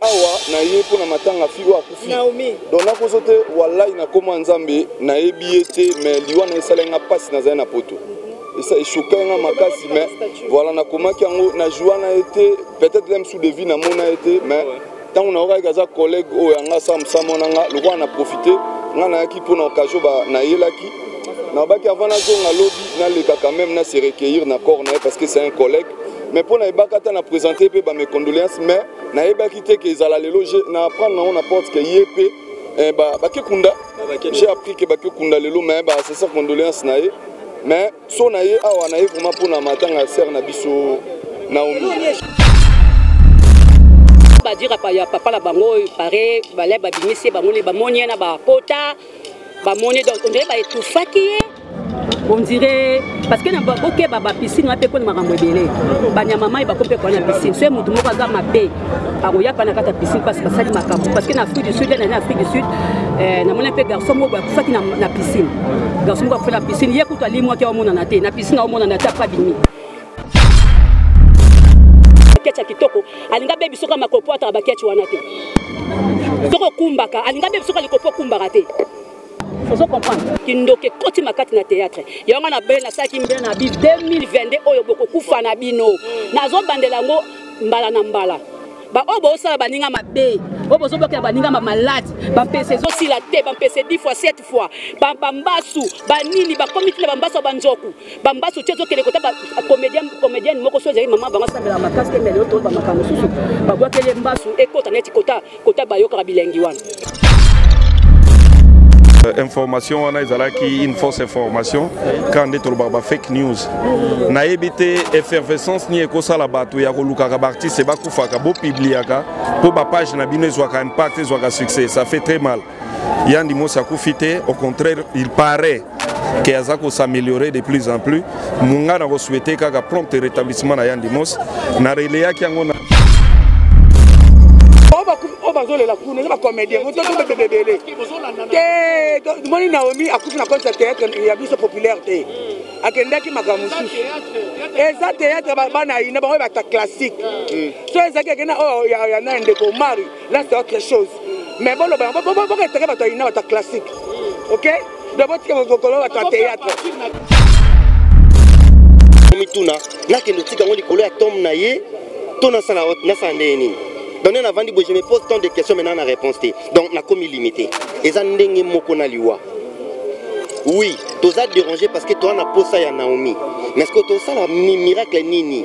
awa na ye mpo na matanga fille oyo akufi donc nakoso te walai na nkombo ya nzambe nayebi ye te mais liwa na esalai nga mpasi nazali na poto esa eshokai nga makasi mais voilà nakomaki yango na joua na ye te peut-être lem sous de vie namona ye te mais ntango naokaki aza collègue oyo yanga sa mosamo na nga lokola na profite nga nayaki mpo na occasion nayelaki nabaki avant nazonga lobi naleka quand même na se recueillir na corps na ye parce que c'est un collègue mais mpo na ebakata na présente mpe bamecondoléance mais nayebaki te ke ezala lelo na apprendre nango na porte ke ye mpe eh, bakekunda j'ai appris ke bakekunda lelo me basesa condoléance na ye mais so na ye awa na ye vraimen mpona matanga ya sere na biso naomi badira ya papa na bango pare bale babimisi ye bamoni bamoni ye na bapota bamoni donc ondire baetufaki ye ondire parce que bokeba bapisine wana mpe koni makambo ebele banyama mai bako mpe koa na pisine soki motu moko aza mabe akoya mpa na kati ya pisine mpasi basali makambo parce que na afrique du sud ene na afrique du sud eh, namoni mpe garçon moko akufaki na pisine garçon moko akufa na pisine ye kutu alimwaki aomonana te na pisine aomonana te apabimi bakiaci ya kitoko alinga bebi soki makopo ataka bakiaci wana te soki okumbaka alinga bebi soki alikopo okumbaka te ozo comprendre kindoki ekoti makati na théâtre yango na bele nasalaki mbele na bi 2022 oyo bokokufa na bino mm. nazobandela yango mbala na mbala baoyo bozosala baninga mabe oyo bozobokela baninga bamaladi bampese ezosila te bampese 10 fois 7 fois bambasu banini bakomi tina bambasu ya banzoku bambasu ti ezokende kota comédienne moko so ezali mama bango asambela makasi te mbele otoyeba makambo mosusu babwakeli ye mbasu ekota neti kota kota bayokaka bilengi wana Euh, information wana ezalaki une fausse information quand nde tolobaka ba fake news nayebi te effervescence nini ekosala bato ya kolukaka baartiste bakufaka bopubliaka mpo bapage na bino ezwaka impact ezwaka succès ça fait très mal Yandi Mosi akufi te, au contraire, il paraît que aza ko s'améliorer de plus en plus. Munga na ko souhaiter kaka prompt rétablissement na Yandi Mosi. Na releyaki yango na oyo bazolela kuna eza bacomédien mototobebebele te moni naomi akufi na koti ya théâtre ya biso populaire te akendaki makambo mosusu eza théâtre bana ayina bango ebata classique so ezalaki akenda oyo ya na ndeko omari là c'est autre chose mais boloba yango boketeke bato ya ina bato ya classique ok donc botika bokolo bato ya théâtre omituna nakende otika yango likolo ya tombe na ye to nasala nasala ndenge nini donc nde navandi boye je me pose tant de question maintenant na réponse te donc nakomi limité eza ndenge moko na liwa oui toza dérange parce que toza na posa ya naomi mais ce que tosala miracle nini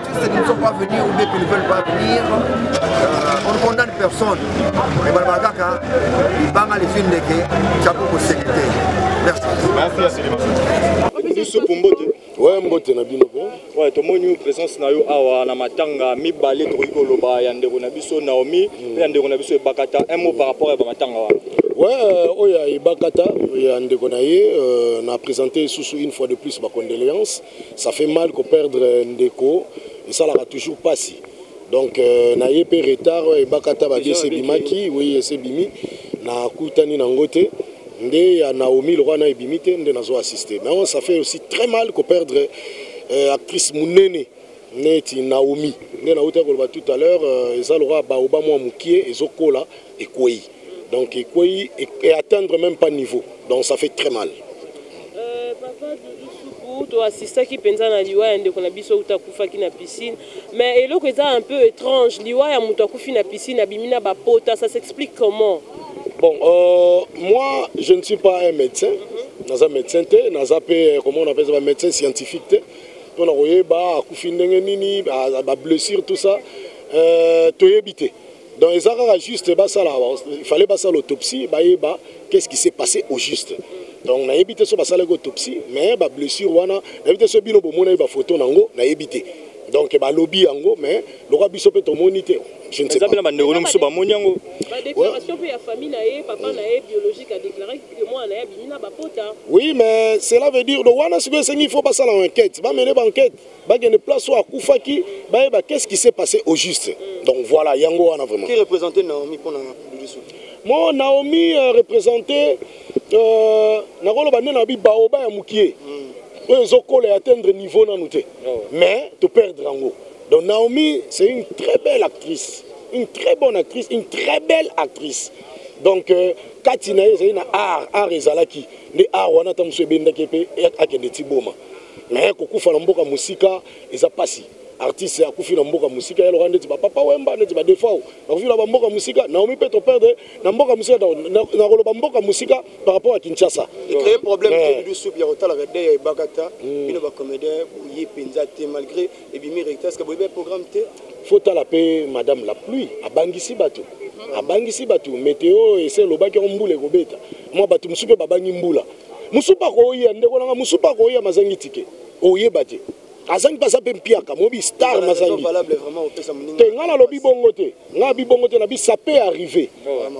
Ceux qui ne sont pas venus ou bien qui ne veulent pas venir, euh, on ne condamne personne. Mais Balbagaka, il banga les films de Ké, Chapeau pour sécurité. Merci. Merci à Céline. Ouais, mbote na bino pe ouais, tomoni yo présence na yo awa na matanga mibale tokoki koloba ya ndeko na biso naomi mpe mm. ya ndeko na biso ebakata un mot par rapport ya bamatanga wana ouais, euh, oyo ya ebakata ya ndeko na ye euh, na présente lisusu une fois de plus bacondoléance ça fait mal ko perdre ndeko esalaka toujours pasi donc euh, na ye mpe retard oyo ebakata babisi ebimaki oui esi ebimi nakutani na yango te nde ya naomi lokola na ebimi te nde nazo assiste mais yango ça fait aussi très mal ko perdre euh, actrice monene neti naomi nde nautaki koloba tout à l'heure euh, eza lokola baoba mwa mokie ezokola Ekweyi. Donc ekweyi et atteindre même pas niveau. Donc ça fait très mal. Euh, papa Doudou Soukou, to assistaki penza na liwa ya ndeko na biso uta kufaki na piscine. Mais eloko eza un peu étrange, liwa ya mutu akufi na piscine abimi na ba pota, ça s'explique comment? Bon, euh, moi je ne suis pas un médecin. Mm -hmm. naza médecin te naza mpe eh, comment on appelle ça bamédecin scientifique te mpo na koyeba akufi ndenge nini bablessure tout ça euh, toyebi te donc eza kaka juste basala fallait basala autopsie bayeba qu'est-ce qui s'est passé au juste donc nayebi te so basalaki autopsie mais bablessure wana nayebi te so bino bomonaki bafoto na yango nayebi te donc balobi yango mais lokola biso mpe tomoni te je ne sais pas bina bandeko mosusu bamoni yango ba déclaration mpe ya famille na ye papa na ye biologique a déclaré que mwana na ye abimi na bapota oui mais cela veut dire donc wana sikoyo esengi il faut basala enquête bamene ba enquête bakende place oyo akufaki bayeba qu'est ce qui s'est passé au juste donc voilà yango wana vraiment qui représentait Naomi pona Lulisu mo Naomi euh, représentait euh, nakoloba nde na bibaoba ya mukie mm. oyo ezokola ya atteindre niveau nanu te oh. mais to perdre yango donc Naomi c'est une très belle actrice une très bonne actrice une très belle actrice donc euh, kati na ye ezali na art art ezalaki nde art wana ntango mosusu ebendaki mpe akende ti boma mais kokufa na mboka mosika eza pasi artiste akufi na mboka mosika ya loka ndeti bapapa wemba ndeti badefao bakufi na bamboka mosika naomi mpe toperdre na mboka mosika nakoloba mboka mosika par rapport ya kinshasa ecree problème tebidu supi ya kotalaka de ya ebakata hmm. bino bacomédien boye mpenza te malgré ebimi recta ceque boyebi programme te faut tala mpe madame la pluie abangisi bato abangisi bato meteo ese elobaki yango mbula ekobeta mwa bato mosusu mpe babangi mbula musupa koya ndeko nanga musupa koya mazangi tike oyeba te azangi mpe aza mpe mpiaka mobi star mazangi te ngai nalobi bongo te ngai abi bongo te nabi ça peut arriver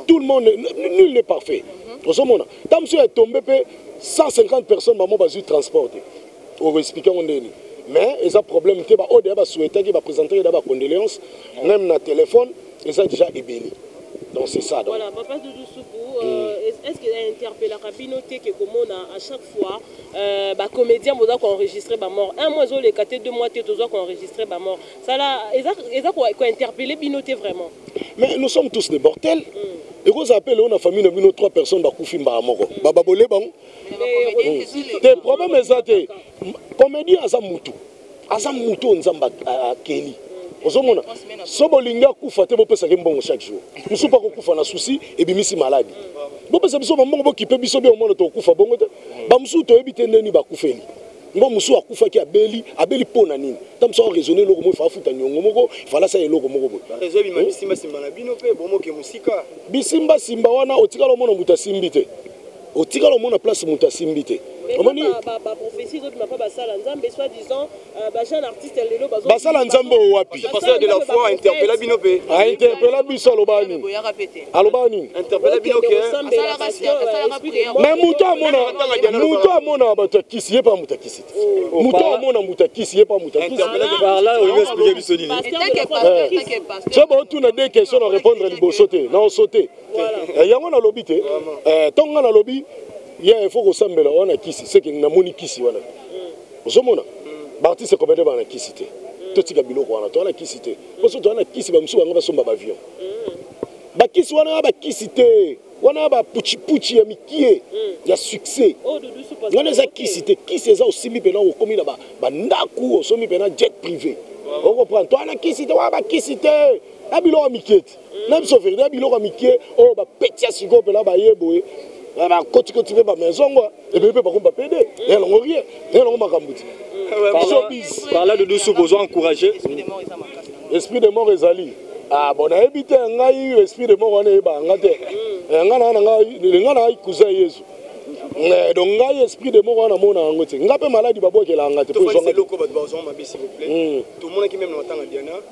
tout le monde nul n'est parfait ozomona ntango mosusu ya tombe mpe 150 personnes bamo bazwi transport te oko expliquer ngo ndeni mais eza problème te ba odeya ba souhaitaki ba présenter da ba condoléances même na téléphone eza déjà ebele donc c'est ça donc voilà papa doudou soukou euh, mm. est-ce que interpellaka bino te ke komona à chaque fois euh, ba comédien boza ko enregistrer ba mort un mois ezoleka te deux mois te toza ko enregistrer ba mort sala eza eza ko interpeller bino te vraiment mais nous sommes tous des mortels mm. ekozala mpe eloo na famille na bino trois personnes bakufi mbala moko mm. bababole bango te problème eza te comédien aza mutu aza mutu oyo nzambe akeli ozomona so bolingi akufa te bopesaki mbongo chaque jour mosusu mpo akokufa na susi ebimisi maladi bopesa biso bambongo bokipe biso bia omona tokokufa bongo te bamosusu toyebi te ndeni bakufeli ngo mosusu akufaki abeli abeli mpo na nini ta mosusu akoraisonne eloko moko ifaa futa niongo moko falasa eloko moko boye bisimbasmba wana otikala omona moto asimbi te otikala omona place moto asimbi te basala nzambe oyo wapiinterpela bino mpe ainterpela biso aloba nini aloba nini me moto amona moto amona bato ya kisi ye mpa moto ya kisi te oh. moto amona moto ya kisi ye mpa moto ya kisi so baotuna de question na répondre liboso te naoso te eh, yango nalobi te ntongo eh, nga nalobi ya efo kosambela wana kisi seke namoni kisi wana ozomona baartiste compete bana kisi te totika biloko wana towana kisi te poso towana kisi bamosusu bango basomba baavion bakisi wana ya bakisi te wana ya bapuchipuchi ya mikie ya succès wana eza kisi te kisi eza osimbi mpena okomi na bandako osombi mpena jet privé okomprendre towana kisi te wana bakisi te na biloko ya mikie te na biso feri na biloko ya mike oyo bapeti ya sikoyo mpena baye boye bakotikoti mpe bamaison ngo ebele mpe bakomba pede elongo rien elongo makambo ti parla de dusu bozo encourage esprit de mort ezali ah, bon nayebi te ngai esprit de mort wana eyebaka nga te eh, nga na ngai cousin yezu eh, donc ngai esprit de mort wana mona yango te ngai mpe maladi babwakelaka nga te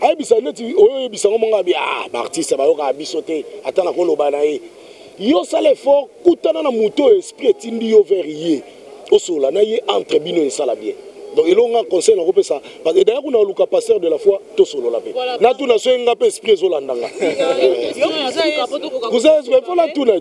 ayebisa neti oyo oyebisa ngo monga bi ah ba artiste bayokaka biso te ata nakoloba na ye yo sala effort kutana na moto oyo esprit etindi yo vers ye osola na ye entre bino esala bien donc eloko nga conseil nakopesa edaya kuna oluka pasteur de la foi tosolola mpe natuna soki nga mpe esprit ezolanda nga kuza yesu ifo natuna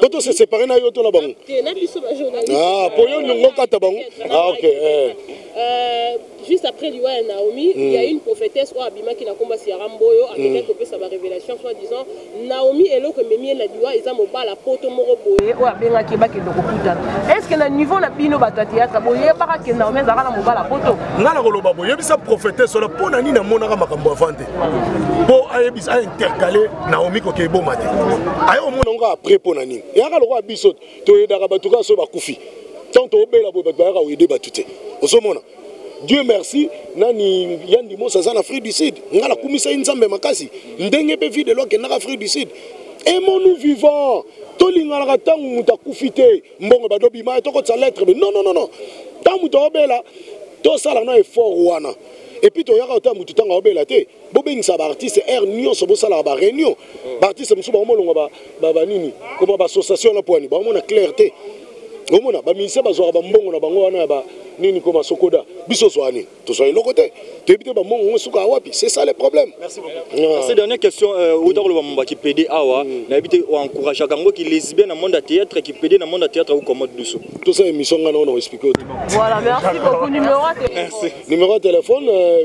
po tose separe na yo to na bango Ah, pour yo nongo kata bango. Ah OK. Eh. Euh, juste après liwa ya Naomi, mm. il y a hmm. une prophétesse oyo abimaki na komba Ciara Mboyo hmm. amekaki kopesa ba révélation soit disant Naomi eloko ememi ye na liwa eza mobala poto moko boye oyo abengaki bakende kokutana. Est-ce que na niveau na bino bato ya théâtre boyebaka ke Naomi azalaka na mobala poto? Nga nakoloba boyebisa prophétesse wana mpo na nini amonaka makambo avant te mpo ayebisa aintercale Naomi koke eboma te aye omona ngo après mpo na nini eyaka lokola biso toyedaka bato kaka soki bakufi ntango tobela boye bato bayaka koyede bato te ozomona dieu merci nani ya ndimosa aza na afrique du sud ngai nakumisa ye nzambe makasi ndenge mpe vide elo akendaka afrique du sud emonu vivant tolinganaka ntango moto akufi te mbongo bado bima ye tokotisa lettre be non non non non ntango moto aobela tosala na effort wana epuis toyaka kotala moto ntango aobela te bobengisa baartiste aire nyonso bosalaka bareunion baartiste mosusu bango molongwa banini koma baassociation wana poani baomona claire te omona baministère bazwaka bambongo na bango wana ya banini koma sokoda biso ozwaka nini tozwa eloko te toyebi te bambongo yango esukaa wapi c'est ça le problème ah. dernière question outa euh, koloba mamba kipede awa mm. nayebi te oencourageaka yango ki lesbien na monde ya théâtre kipede na monde ya théâtre akokomode biso tosa émission ngai na ona oexplike voilà merci beaucoup numéro ya téléphone euh,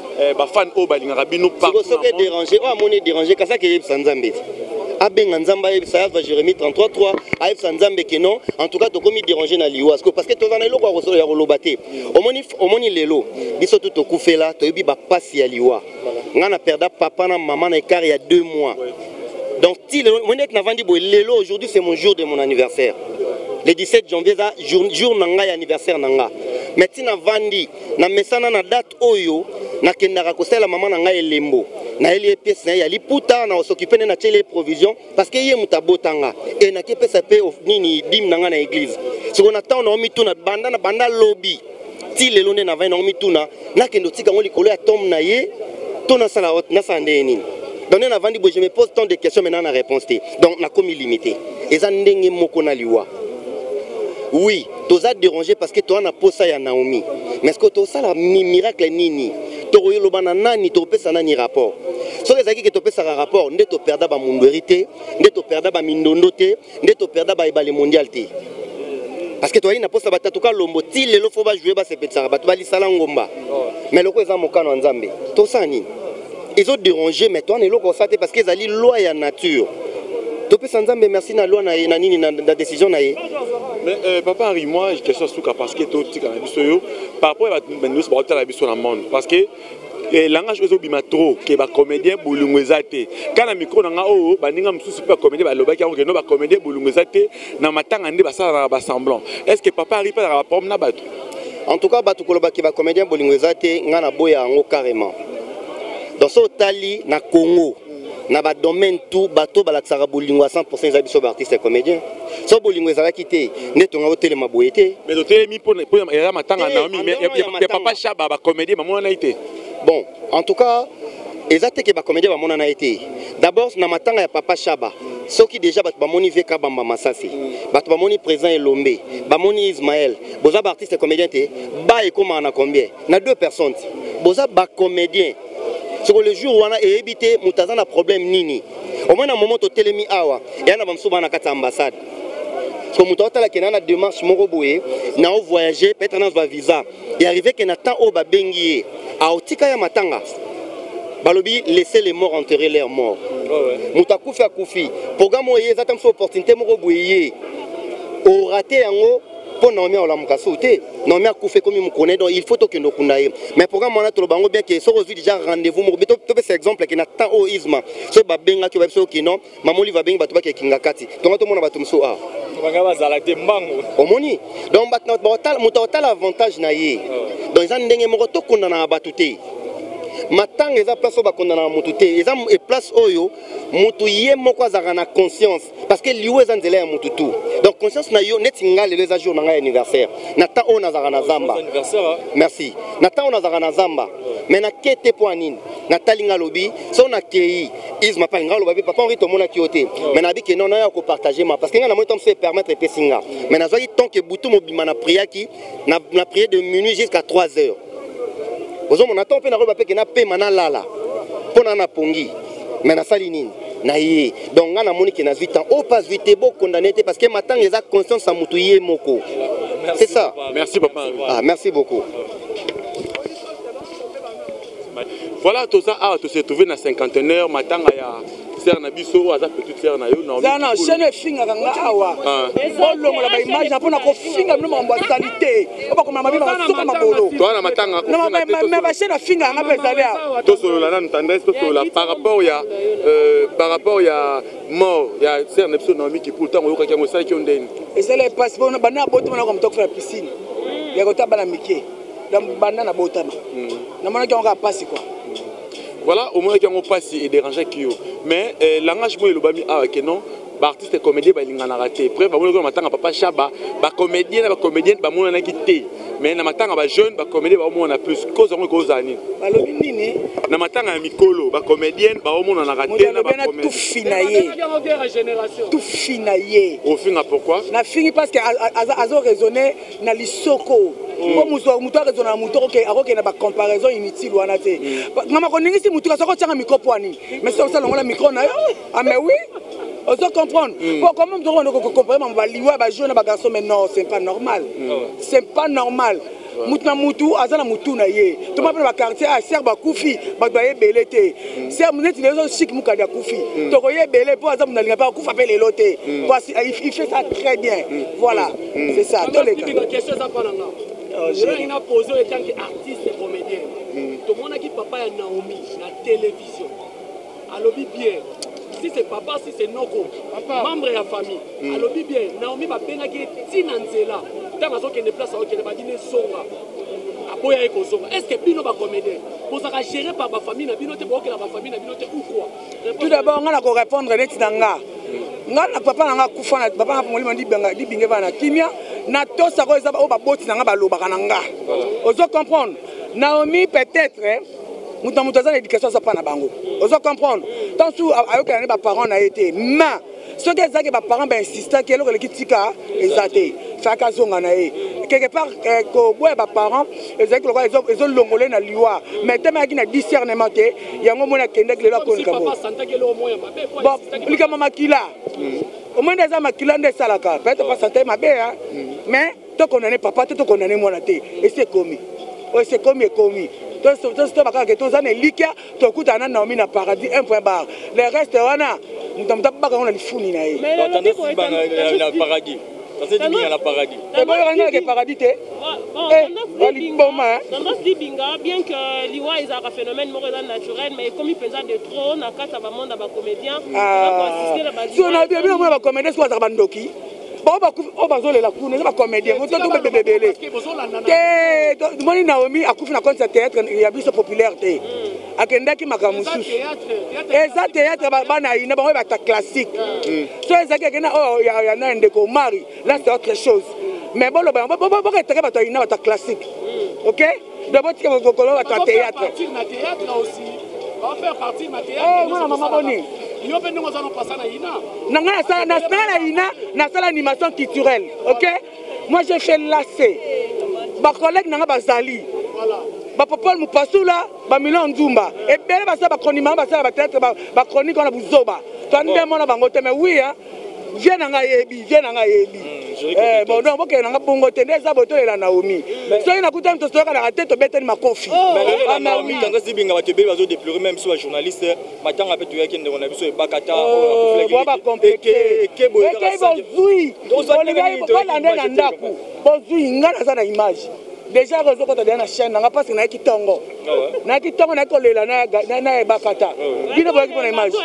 eh, ba fan oyo balingaka bino partout soki ederange oyo amoni ederange kasi akeyebisa nzambe te abenga nzambe ayebisa ye azwa jérémie 333 ayebisa nzambe ke non en tout cas tokomi dérange na liwa siko parce que toza na eloko ya koloba te omoni, omoni lelo biso tu tokufela toyebi bapasi ya liwa ngai na perda papa na mama na ekart ya deux mois donc ti lelo omoni ete navandi boye lelo aujourd'hui c'est mon jour de mon anniversaire le 17 janvier eza jour, jour na ngai ya anniversaire na ngai mais ti navandi na mesana na date oyo nakendaka kosalela mama na ngai elembo nayeli ye piese na ye ya liputa na osokipe nde natyeli ye provision parce que ye moto abotanga e nakepesa mpe nini dime na ngai na eglize sikoyo na ntango nango mituna banda na banda lobi ti lelo nde navai nango mituna nakende otika yango likolo ya tombe na ye to nasala nasala ndenge nini donc nde navandi boye je me pose tant de question maintenant na réponse te donc nakomi limité eza ndenge moko na liwa oui toza derange parce que toza na posa ya naomi mais ceque tosala miracle nini tokoyoloba na nani tokopesa nani rapport soki ezalaki ke topesaka rapport nde toperda bamundweri te nde toperda bamindondo te nde toperda baebale mondial te parce que toyali na posa batatuka lombo ti lelo fo bajoue basepelisaka bato balisala ngomba mais loko eza mokano ya nzambe tosala nini ezo déranger mais toi eloko osa te parce que ezali loi ya nature topesa nzambe merci na loi na ye na nini na, na décision na ye mais euh, papa henri moi question suka parce que totika na biso yo par rapport ya bato nyonso bakotala biso na monde parce que eh, langage oyo ezobima trop ke bacomédien bolingo eza te kaka na mikro na ngai oyo baninga mosusu mpe bacomédien balobaki yango ke no bacomédien bolingo eza te na matanga nde basalanaka basemblant est ce que papa aripe azalaka baproblème na bato en tout cas bato kolobaki bacomédien bolingo eza te ngai naboya yango carrément donc so otali na congo na badomaine tout bato balakisaka bolingo ya 100 eza biso baartiste ya comédien so bolingo ezalaki te nde tonga otelema boye te mais totelemi mpo ya matanga naomi ya papa shaba bacomédien bamonanaki te bon en tout cas eza te ke bacomédien bamonana ye te d'abord na matanga ya papa shaba soki déjà bato bamoni vk bamba masasi bato bamoni présent elombe bamoni ismael boza baartiste comédien te ba ekomaka na combien na deux personnes boza bacomédien soko le jour wana eyebi te moto aza na problème nini omoi na momo totelemi awa eya na bamosusu baa na kati ya ambassade so moto aotalakena na démarche moko boye nao voyage peut-être nazwa visa Et arrivé que na temps oyo babengi ye aotika ya matanga balobi laisser les morts enterrer leurs morts moto akufi akufi programme oyo eye eza ta mosusu opportunité moko boye ye orate yango mpo naomi aolamuka sou te naomi akufa ekomi mokone donc il faut tokende okunda ye mais programme wana toloba yango bien ke soki ozwi déjà rendez-vous moko topesa exemple ke na temps oyo isma soki babengaki oyebi soki okino mamoli va bengi bato bake kingakati tonga tomona bato mosusu awa ah. banga bazala te mbangu omoni donc moto akotala avantage na ye oh. donc eza ndenge moko tokondanaka bato te matanga eza place oyo bakondanaka moto te eza place oyo moto ye moko azalaka na conscience parce que liwa eza nzela ya moto tu donc conscience na yo neti ngai lelo eza jour na ngai ya anniversaire na temps oyo nazalaka na zamba hein? merci na temps oyo nazalaka na zamba mais nakei te mpo ya nini natali ngai alobi so nakei Yves Mapang nga loba pe papa Henri tomonaki yo te mais nabi ke non naya ko partager ma parce que nga na moi temps se permettre epesi nga mais nazwaki temps ke butu mobima na priaki na, na prier de minuit jusqu'à 3 heures ozomona temps mpe nakoyeba mpe ke napema nalala mpo na napongi mais nasali nini na ye donc ngai namoni ke nazwi temps o pas zwi te bokondane te parce que matanga eza conscience ya motu ye moko c'est ça merci papa ah, merci beaucoup Voilà, tout ça, ah, tout se trouver na cinquantenaire, matanga ya sœur na biso oyo aza petite sœur na yo naoza na chaîne efingaka nga awa bolongola ah. baimage mpo na kofinga bino makambo ya salite o bakoma mabe masuka mabolo toana matanga me bachaine afingaka nga mpe ezali awa tosolola nanu tendresse tosolola par rapport ya euh, par rapport ya mort ya sœur na biso naomi kipul ntango oyokaki yango esalaki yo ndeni esala epasi bana abotama na komta kofala piscine ya kota bana mike banda na botama hmm. namonaki yango kaka mpasi kua hmm. voilà omonaki yango mpasi ederangeaki yo mais eh, langage moko elobami awa ke non baartiste comédien balinganaka te preuve bamonaki na matanga papa shaba bacomédien na bacomédienne bamonanaki te mais na matanga bajeune bacomédien baomonana plus cause yango ekozala nini balobi nini na matanga ya mikolo bacomédienne baomonanaka te na tufi na ye tufi na ye ofinga pourquoi nafingi parce que azo raisonne na lisoko mm. po moto akozwa na moto akokende na bacomparaison inutile wana te mm. mama koningisi motuka soki otyanga mikro po ani mais soki osalongola mikro na yo ame ah, wi ozo comprendre mm. po koma moto okobanda kokompare mama baliwa bajour na bagarçon mais non c'est pas normal c'est pas normal moto na motu aza na motu na ye toma mpe na bakartier aser bakufi bato baye ebele te sermu neti lelo chik mukadi akufi mm. tokoye ebele mpo aza monalinga mpe akufa mpe lelo te mm. mpo il fait ça très bien mm. voilà c'est ça toleka olingi na pose oyo etanke artiste comédien tomonaki papa ya naomi na télévision alobi bien si c'est papa si c'est noko membre ya famille alobi bien naomi babengaki ye ti na nzela ntango azokende place aokende badini ezonga aboya ye kozonga est ce que bino bacomédien bozalaka géré par bafamille na bino te bookela bafamille na bino te ou quoi tout d'abord ngai nakorépondre neti na nga nga na papa na nga akufa na papa na molimo libinge bana na kimia natosa ko eza oyo baboti na nga balobaka na nga ozo comprendre naomi peut-être eh, moto na moto aza na éducation aza mpa na bango ozo comprendre ntango su ayokela nde baparent na ye te mais soki eza ke ba parents ba insista ke eloko eleki tika eza te faka azonga na ye quelque part eh, koboya ba parents ezalaki lokola ezolongola ye na liwa mais ntango ayaki na discernement te yango omoni akendaki lelo akoni likambo likambo makila mm. omoni nde eza makila nde esalaka peut-être mm. pasante mabe ya mm. mais tokondane papa te tokondane mwana te esi ekomi oyo esi ekomi ekomi tosoba kaka ke toza na elikya tokutana na naomi na paradis un point bar le reste wana moto ya moto abaka yango na lifuni na ye eboyokangelake paradis te baliboma eh, tendance libinga bien que liwa ezalaka phénomène moko eza naturel mais ekomi mpenza de trop na kati ya bamonde ya bacomédien ah. soki na bino mona bacomédien soki azalaka bandoki bao bakufi oyo bazolela kuna eza bacomédien moto to bebe ebele te moni naomi akufi na konti ya théâtre ya biso populaire te hmm. akendaki makambo mosusu eza théâtre bana ayina bango bata classique hmm. so ezalaki akenda oyo oh, ya na ndeko omari là c'est autre chose mais boloba yango boketaka bato ayina bato ya classique hmm. ok D'abord tika makokolo bato ya théâtre. Eh, mwana mama boni yo mpe ndenge oza nopasa na ina na ngai nasala na ina nasala animation culturelle ok moi je fais lace bacollègue na ngai bazali bapopole mopasula bamilio nzumba ebele basala bacronimanga basala bateatre bacronike wana buzoba twa nde mona bango te mais wi vie na ngai eyebi vie na ngai eyebi hmm, eh, bon donc bokende na ngai bongo te nde eza botolela naomi soki nakutani tosoyokanaka te tobetani makofi oh. ah, tanga zibinga bato ebele bazodeplore meme biso bajournaliste matanga mpe toyaki ndeko na biso ebakata oh, babakomplekeke bozwi bolingaibalande na ndako bozwi ngai naza na image déjà kozokota deya na chaine nanga mpasi nayaki ntongo nayaki ntongo nayaki kolela na ebakata bino boyaki mpo na image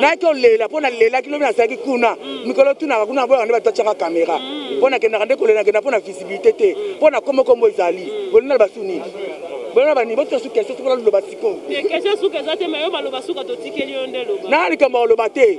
nayaki kolela mpo nalelaki lobi nazalaki kuna mikolo tunaka kuna boyaka nde batachaka kamera mpo nakendaka nde kolela nakenda mpo na visibilité te mpo na kombo kombo ezali bolinga libasu nini bolona bani botika suka ese sokola liloba sikoyo na likambo ya koloba te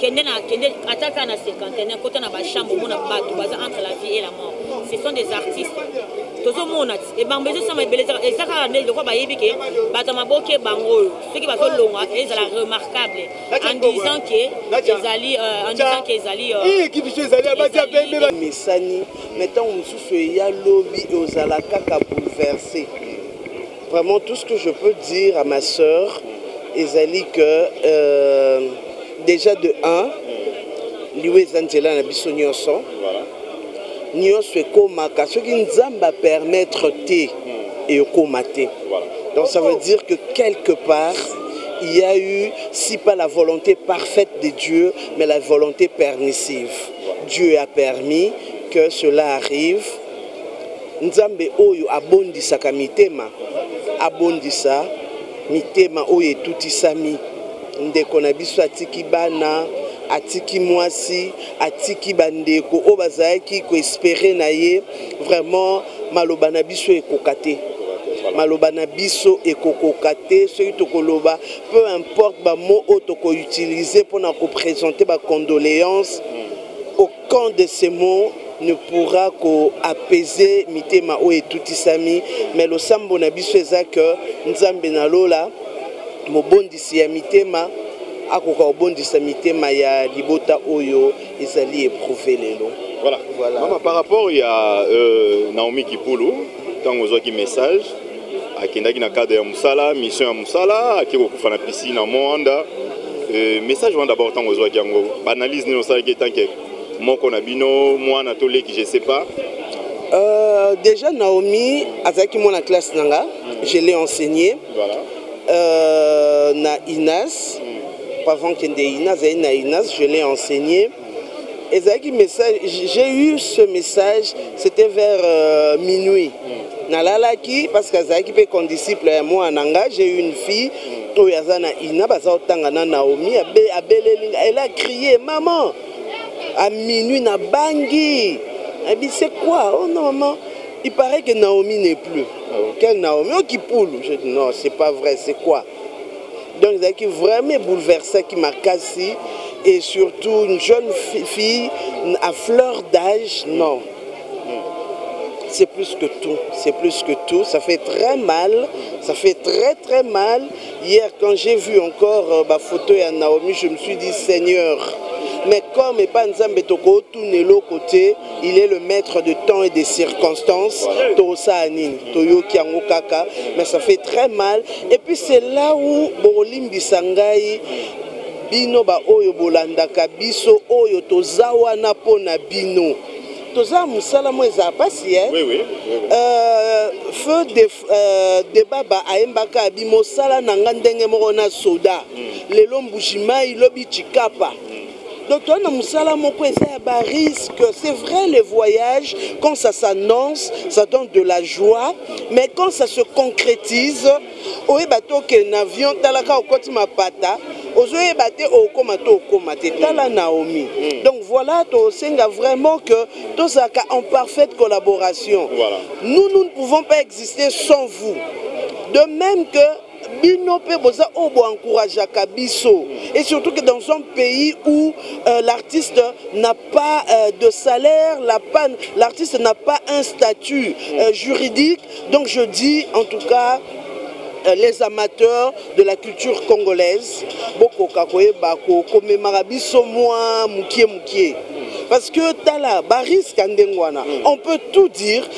kende na kende ata kaka na cinquantaine kota na bachambre omona bato baza entre la vie et la mort ce sont des artistes tozomona ebamba ezosama ebele eza kaka nde lokola bayebi ke bato ya maboke bango oyo soki bazolongwa ezala remarquable en disant ke ezali euh, en disant ke ezali euh, mesani mais ntango mosusu eya lobi ozala kaka bouleverse Vraiment tout ce que je peux dire à ma sœur ezali que euh, déjà de 1 liwa eza nzela na biso nyonso nyonso ekomaka soki nzambe apermettre te hmm. ekoma te donc ça veut dire que quelque part il y a eu si pas la volonté parfaite de dieu mais la volonté permissive dieu a permis que cela arrive Nzambe oyo abondisaka mitema abondisa mitema oyo etutisami. Ndeko na biso atiki bana, atiki mwasi, atiki bandeko oyo bazalaki koespere na ye. Vraiment maloba na biso ekoka te, maloba na biso ekokoka te soki tokoloba peu importe bamo oyo tokoutilize mpo na kopresente bacondoleance Quand de ces mots ne pourra ko apaiser mitema oyo etutisami mais losambo na biso eza que Nzambe na lola mobondisi ya mitema akoka kobondisa mitema ya libota oyo ezali eprouve lelo. Voilà. Voilà. Mama, par rapport ya euh, Naomi Kipulu Ntango ozwaki message, akendaki na cadre ya musala, mission ya musala, ake kokufa na piscine na Moanda. Euh, message wana d'abord ntango ozwaki yango, b'analyse nini osalaki tant que moko na bino mwana to leki je sais pas Euh, déjà Naomi azalaki mwana classe na nga mm. je l'ai enseigné voilà. euh, na Inas mm. avant kende Inas azali na Inas je l'ai enseigné ezalaki message j'ai eu ce message c'était vers euh, minuit nalalaki parce que azalaki mpe condisciple ya mwana na nga j'ai eu une fille oyo aza na ina baza kotanga na naomi abeleli nga elle a crie maman à minuit na bangi abi c'est quoi oh non maman il paraît que naomi n'est plus ah quelle naomi oh kipulu je dis non c'est pas vrai c'est quoi Donc c'est vraiment bouleversé qui m'a cassé et surtout une jeune fille à fleur d'âge, non. C'est plus que tout, c'est plus que tout. Ça fait très mal, ça fait très très mal. Hier, quand j'ai vu encore euh, ma photo à Naomi, je me suis dit, Seigneur, mais comme epa nzambe tokotuna eloko te il est le maître de temps et des circonstances tokosala nini toyoki yango kaka mais ça fait très mal et puis c'est là où bokolimbisa ngai bino baoyo bolandaka biso oyo toza wana mpo na bino toza mosala mo eza mpasi e oui, oui, oui. euh, feu de, euh, debaba ayembaka abi mosala na nga ndenge moko na soda mm. lelo mbujimai lobi chikapa mm. Donc toi na musala moko eza ya ba risque. C'est vrai les voyages quand ça s'annonce, ça donne de la joie, mais quand ça se concrétise, oye bato que n'avion talaka okoti mapata ozoyeba te okoma to okoma te tala naomi mm. donc voilà tosenga vraiment que tozalaka en parfaite collaboration voilà. nous nous ne pouvons pas exister sans vous de même que bino mpe boza oyo bo encourageaka biso et surtout que dans un pays où euh, l'artiste n'a pas euh, de salaire l'artiste n'a pas un statut euh, juridique donc je dis en tout cas euh, les amateurs de la culture congolaise bokoka koyeba kokomemaka biso mwa mukie mukie parce que tala bariske ya ndenge wana on peut tout dire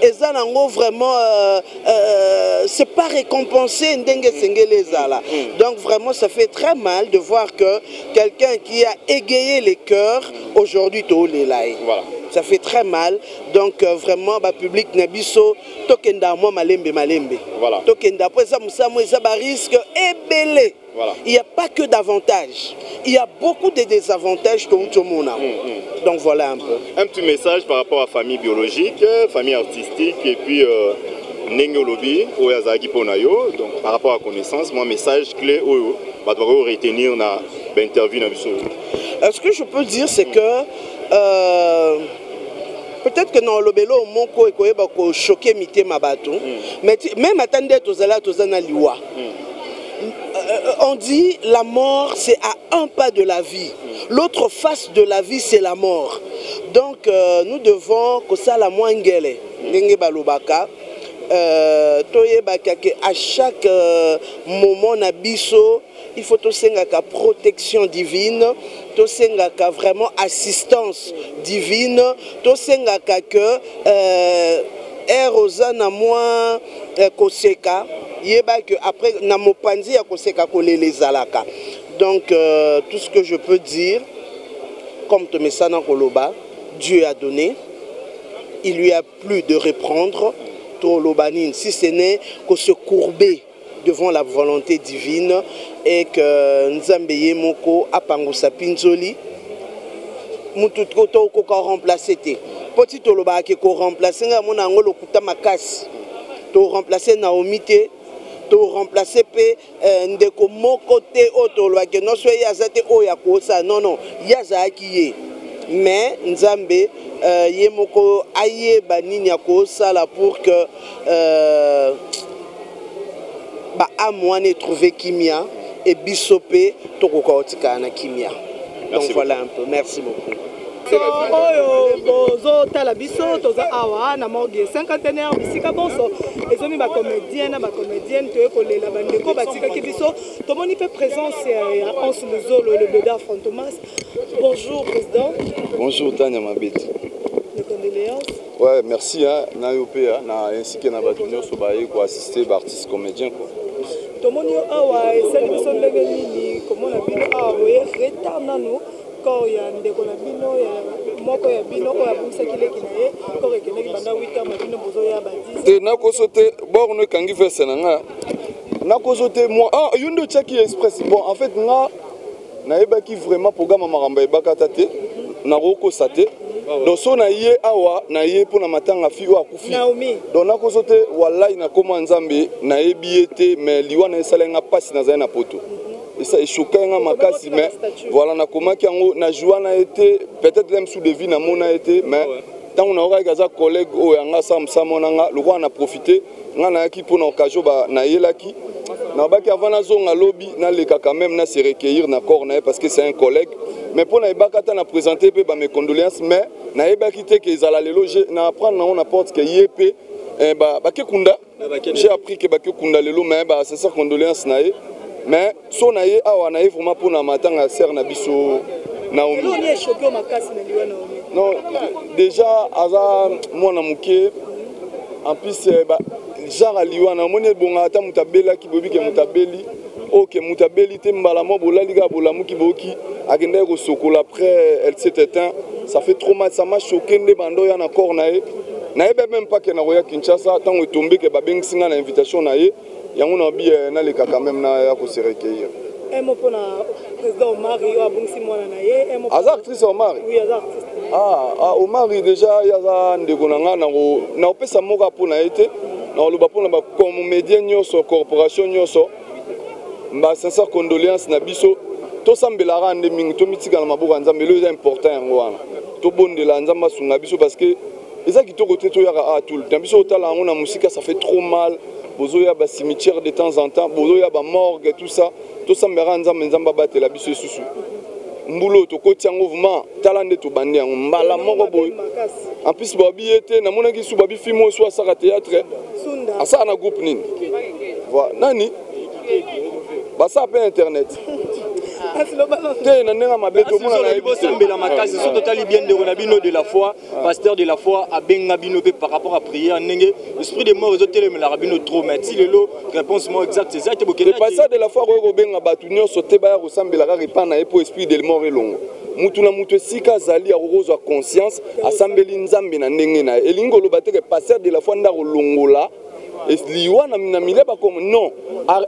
eza nango vraiment euh, euh, c'est pas récompensé ndenge esengeli ezala mm. mm. donc vraiment ça fait très mal de voir que quelqu'un qui a égayé les cœurs aujourd'hui toolela ye voilà. ça fait très mal donc euh, vraiment bapublic na biso tokenda mwa malembe malembe voilà. tokenda mpo eza mosamo eza barisque ebele Voilà. Il n'y a pas que d'avantages. Il y a beaucoup de désavantages que tout le monde a. Mmh. Donc voilà un peu. Un petit message par rapport à famille biologique, euh, famille artistique et puis euh, ndenge olobi oyo azalaki mpo na yo donc par rapport à connaissance moi message clé oyo bato bakoki koretenir na bainterview na biso euh, ce que je peux dire c'est que euh, peut-être que na olobelo moko ekoyeba kochoke mitema bato mm. mais même ata nde tozala toza na liwa on dit la mort c'est à un pas de la vie l'autre face de la vie c'est la mort donc euh, nous devons kosala mwa ngele ndenge balobaka euh, toyebaka ke à chaque euh, moment na biso il faut tosengaka protection divine tosengaka vraiment assistance divine tosengaka que euh, ere oza na mwa eh, koseka yeba que après na mopanzi ya koseka kolela ezalaka donc euh, tout ce que je peux dire comme tomesana koloba dieu a donné il lui a plu de reprendre toloba nini si ce n'est que se courber devant la volonté divine et que nzambe ye moko apangusa pinzoli mutu tokoka remplace te mpo ti tolobaka ke koremplace ngai amona yango lokuta makasi toremplace naomi te toremplace mpe eh, ndeko moko te oyo tolobake nyonso ye aza te oyo akosala nono ye azalaki ye mais nzambe eh, ye moko ayeba nini akosala pour que euh, ba ame wana etrouve kimia e biso mpe tokoka kotikala na kimia donc voilà un peu merci beaucoup oyo bozotala biso toza awa na morgue cinquantenaire bisika bonso ezomi bacomédien na bacomédienne toye kolela bandeko batikaki biso tomoni mpe présence ya anse luzolo le bedar fantomas bonjour président bonjour tania mabeti Ouais, merci hein, na yo pe hein, na ainsi que na batu nyoso baye ko assister ba artistes comédiens quoi. Tomoni yo awa esali biso ndenge nini komona bino awa boye retard nanu corps ya ndeko na bino ya moko ya bino oyo abungisaki leki na ye corps ekendaki banda 8 heures na bino bozoya ba 10 Te nakoso te borno ekangi veste na nga. Nakoso te moi ah yo nde otiaki express. Bon en fait nga Nayebaki vraiment programme ya makambo ya ebakata te, nakokosa te donc so na ye awa na ye mpo na matanga fi oyo akufi donc nakoso te walai na koma nzambe nayebi ye te mais liwa na esalai nga mpasi nazali na poto esa eshokai nga makasi mais voilà nakomaki yango na joua na ye te peut-être lem sous de vie namona ye te mais ntango naokaki aza collègue oyo yanga asala mosala mona nga lokola na profite nga nayaki mpo na occasion ba nayelaki nabaki avant nazonga lobi naleka quand même na se recueillir na corps na ye parce que c'est un collègue mais mpo nayebaka ata na présente mpe bame condoléance mais nayebaki te ke ezala lelo na apprendre nango na porte ke ye mpe eh, bakekunda j'ai appris ke bakekunda lelo mais ba sincère condoléance na ye mais so na ye awa na ye vraiment mpo na matanga ya sere na biso naomi non déjà aza mwana moke en plus eh, genre ya liwa na omoni ebonga ata moto abelaki boyebi ke moto abeli oke moto abeli te mbala mwa bolali kaka bolamuki boyoki akendaki kosokola après elle s'est éteint ça fait trop mal ça m'a choqué nde banda oya na corps na ye nayebi meme pas ke nakoya kinshasa ntango etombe ke babengisi ngai na invitation na ye yango na biye eh, naleka quand même na ya ko se recueillir emo pona président Omari oyo abungisi mwana na ye emo aza actrice Omari oui aza actrice ah ah Omari déjà yaza ndeko na nga na ko na opesa moka pona ye te na oloba pona ba comédien nyonso corporation nyonso ba sincère condoléances na biso tosambelaka nde mingi tomitika na maboko ya nzambe elo eza important yango wana tobondela nzambe asunga biso parce que eza kitoko te toyaka a tout le temps biso otala yango na mosika ça fait trop mal bozoya ba cimetière de temps en temps bozoya ba morgue tout ça tosambelaka nzambe nzambe abatela biso esusu mbulo tokoti yango vraimen tala nde tobandi yango mbala moko boye en plus babi ye te namonaki su babi fimo osu asaka théâtre asaka na groupe nini voilà. nani basala mpe internet te na ndenge mabe tomonana ye bosambela makasi soki totali bien ndeko na bino de la foi pasteur de la foi abenga bino mpe par rapport à prière ndenge esprit de mort ezotelemela bino trop mais ti lelo réponse moko exacte eza te bokende pasteur de la foi akoki kobenga bato nyonso te baya kosambelaka repa na ye mpo esprit de mort elongo mutu na mutu esika azali akoki kozwa conscience asambeli nzambe na ndenge na ye elingi koloba te ke pasteur de la foi nde akolongola liwa na milia bakoma non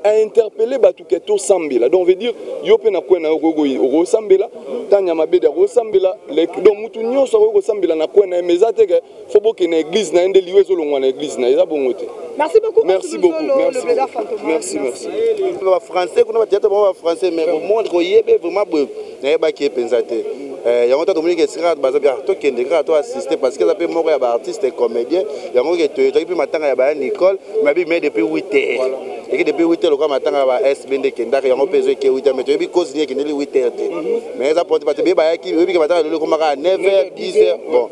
ainterpele bato ke tosambela donc veut dire yo mpe na kwe na yo okoki okosambela tanya mabedi akosambela donc motu nyonso akoki kosambela na kwe na ye mais eza te ke fo bokende na eglise na ye nde liwa ezolongwa na eglise na ye eza bongo te merci beaucoup merci beaucoup merci merci merci bafrançais kuna batheatre bango bafrançais mais bomone koyebe vraiment boye nayebaki ye mpenza te eh, yango ntango tomoniki esika kaka baza ah, tokende kaka to assiste parce que eza mpe moko ya baartiste comédien yango ke toyetaki mpe matanga ya baya nicole mabi mai depuis 8 heures eke depuis 8 heures lokola matanga ya ba sb nde ekendaka yango mpe ezo eke 8 heures mai toyebi cause nini ekendeli 8 heures te mhm. mais eza pote bato beye bayaki oyebi ke matanga lelo ekomaka ya 9 heures 10 heures bon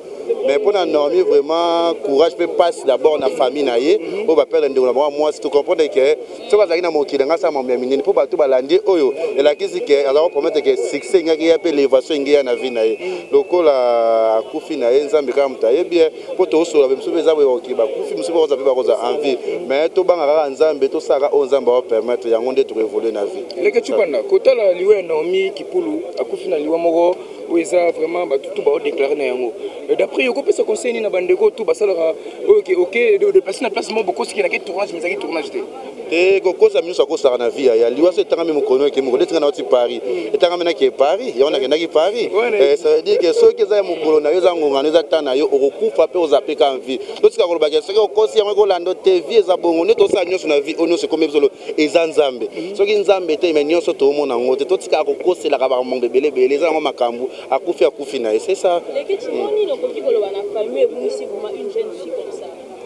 mais mpo na normi vraiment courage mpe passe d'abord na famille na ye oyo baperdre ndeko na bango mwasi tocomprendre ke soki azalaki na mokili ngai asala mambo ya minene mpo bato balandi ye oyo elakisi ke azala kopromete ke succès engaki ya mpe elevation enge ya na vie na ye lokola akufi na ye nzambe kaka moto ayebi ye mpo tokosola mpe mosusu mpe eza boyoki bakufi mosusu bakoza mpe bakoza envie mais tobanga kaka nzambe tosalaka oyo nzambe aopermettre yango nde tokoevolue na vie lekecupanda kotala liwa ya naomi kipulu akufi na liwa moko oyo eza vraiment bato tu baodeklare na yango euh, d'après yo kopesa conseil nini na bandeko tu basalaka oyoke oke deplace na place moko bokosi kenake tournage mizaki tournage te te kokosa nyonso akosaka na vie ya liwa so etangami mokolo oke mokolo etinga na oti paris hmm. etangami nake paris yango nakendaki paris eh, cestadire ke soki eza ya mokolo na yo eza ngongano eza ta na yo okokufa mpe oza mpe ka vie totika kolobaka soki okosi yango ekolanda te vie eza bongo nde tosala nyonso na vie oyo nyonso ekomi bizolo eza nzambe soki nzambe te me nyonso toomona yango te totikaka kokoselaka bakambo ebele ebele eza yango makambo akufi akufi na ye sesa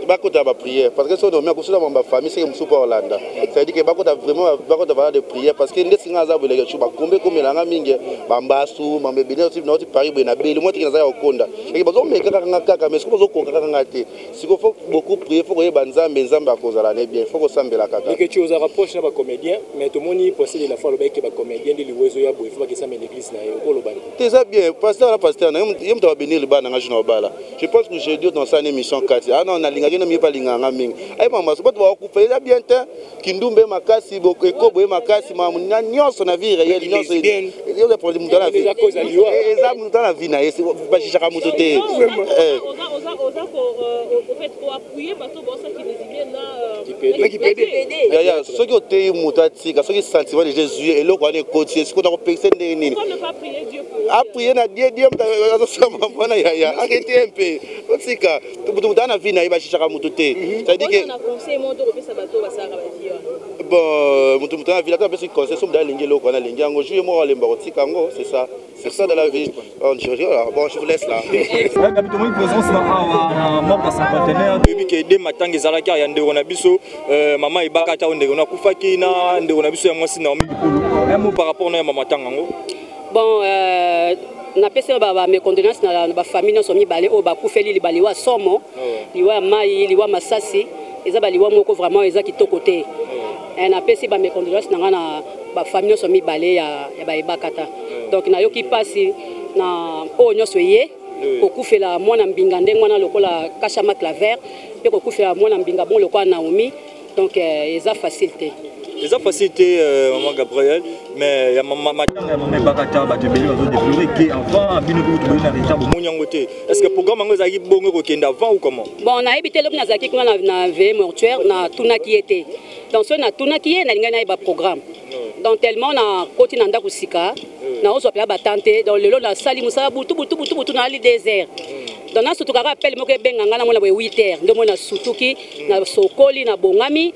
bakota baprière parce que soki omi akosala mwa bafamille seke mosusu mpo aolanda c'est-à-dire que bakota vraiment bakota bala de prière parce que nde singa aza boleke cu bakombe ekomelanga mingi bambasu mambo ebele nauti paris boye na beli mwa teke nazalaka kokonda eke bazomekaka nga kaka mais soki bazokokaka nga te siko faut beaucoup prier faut koyeba nzambe nzambe akozala ne bien faut kosambela kaka que tu ozalaka proche na bacomédien mais tomoni poise de la foi alobaki ke bacomédien nde liwa ezoya boye fo bakesama l'église na ye okoloba nini te eza bien pasteur na pasteur na ye moto ababenir libala na nga juna obala je pense que jeudi otonosala na émission kati ah non nalingaki na miyepe alingaka nga mingi ayebaka maso bato bakokufa eza bien te kindumba ye makasi ekobo ye makasi na nyonso na vie réel nyonso moto na vie eza moto na vie na ye bajijaka moto te yaya soki oteyi moto atika soki sentiment deja ezwi ye eloko wana ekoti ye sikona kopekisa ndenge nini aprie na die die moto azosamba mwana yaya aketi ye mpe otika mutu mutu na vie na ye bashishaka mutu te mhm. c'est-à-dire que bon mutu mutu na vie ata apesi conseil soki mutu alingi eloko wana alingi yango jour ye moko alemba kotika yango c'est ça c'est ça de la vie bon je vous laisse là tomoni présence na awa na moko ya cinquantenaire toyebi ke de matanga ezalaki ya ndeko na biso euh, mama ebaka ata ndeko na akufaki na ndeko na biso ya mwasi naomi likulu un mot par rapport na ya mama tanga yango bon euh, napesi ba ba mes condoléances na ba famille nyonso mibale oyo bakufeli liba liwa somo oh. liwa ya mai liwa masasi eza ba liwa moko vraiment eza kitoko te oh. eh, napesi ba mes condoléances na ngai na ba famille nyonso mibale ya, ya bayebakata oh. donc nayoki mpasi na oyo nyonso eye kokufela mwana mbinga ndenge wana lokola kashama claver mpe kokufela mwana mbinga bongo lokola naomi Donc euh, eza facile te. Eza facile te euh, maman Gabriel mais ya maman matanga ya maman Bakata ba te beli bazo déplorer que avant bino ko to na retard bo monyango te. Est-ce que programme ngo ezaki bongo ko kenda avant ou comment? Bon na ebité lobi nazaki kuna na na veille mortuaire na tuna ki était. Donc so na tuna ki na linga na ba programme. Donc tellement na koti na ndako sika na ozo pela ba tante donc lelo na sali musala butu butu butu butu na ali désert. Donc na sutukaka appel moko ebenga ngana mona boye 8h ndomona sutuki na sokoli na bongami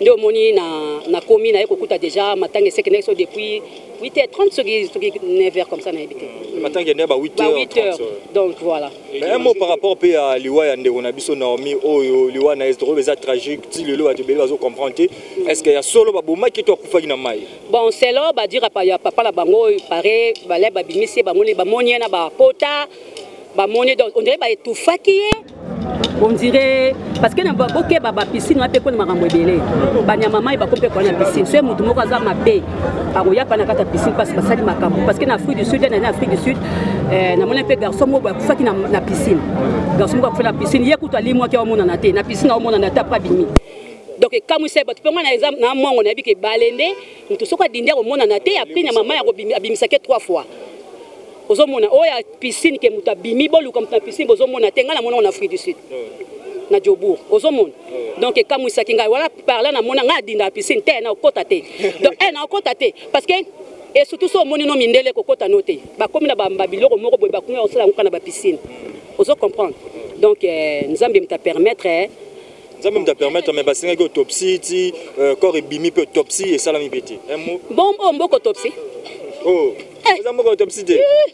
nde omoni na na komi na ye kokuta déjà matanga eseke na biso depuis 8 h 30 soki soki 9 h comme ça na yebi te mm. matanga ya ba 8 h 8 h donc voilà mais un mot par rapport pe à liwa ya ndeko na biso Naomi oyo liwa na Esdro eza tragique ti lelo ba tobeli bazo comprendre te mm. est-ce que ya solo ba bomaki to akufaki na mai bon c'est là ba dire pa ya papa la bango pare ba le ba bimisi ba moni ba moni na ba pota ba moni donc on dirait ba etouffaki ye on dirait parce que bokeba bapiscine wana mpe koni makambo ebele banyama mai bako mpe koya na piscine soki moto moko aza mabe akoya mpa na kati ya piscine mpasi basali makambo parce que na afrique du sud na afrique du sud eh, namoni mpe garçon moko akufaki na piscine garçon moko akufaki na piscine ye kutu alimwaki aomonana te na piscine aomonana te apres abimi donc ekamwisa ye bato mpe ngai naeza na mwango nayebi ke bale nde moto soki adindi akomonana te apres na mama abimisaki trois fois ozomona oyo ya piscine ke moto abimi boluka moto na piscine bozomona te ngai namonango na afrique du sud na jobour ozomona donc ekamwisaki ngai wala parla namona ngai adindaka piscine te nakokota te donc e eh, nakokota te parce que et surtout so omoni no mindele kokota no te bakomi na bamba biloko moko boye bakomi kosala yango kaka na bapiscine ozo comprendre donc eh, nzambe moto apermettre eh, nzambe moto apermettre me basengaki autopsie ti euh, corps ebimi mpe autopsie esalami mpe te bon oyo mboko autopsie oh, eh. eza mboko autopsie te eh.